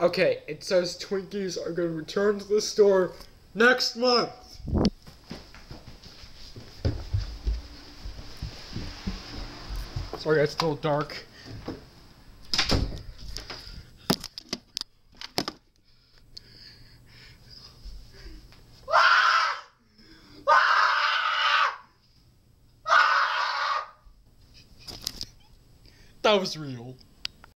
Okay, it says Twinkies are going to return to the store next month. Sorry, it's a little dark. That was real.